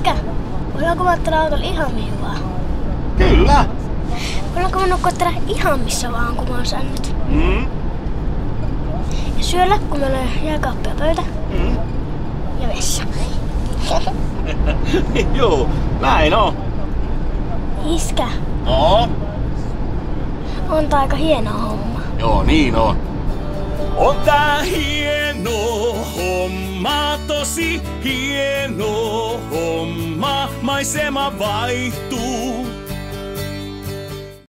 Iskä, voidaanko mä ottaa autolla ihan mihin vaan? Kyllä. Voidaanko mä nukkua täällä ihan missä vaan, kun mä oon sännyt? Mm. Ja syöllä, kun meillä on jääkaappi ja pöytä. Mm. Ja vessa. Joo, näin on. Iskä, No. on tää aika hieno homma. Joo, niin on. On tää hieno homma, tosi hieno homma. Maisema vaihtuu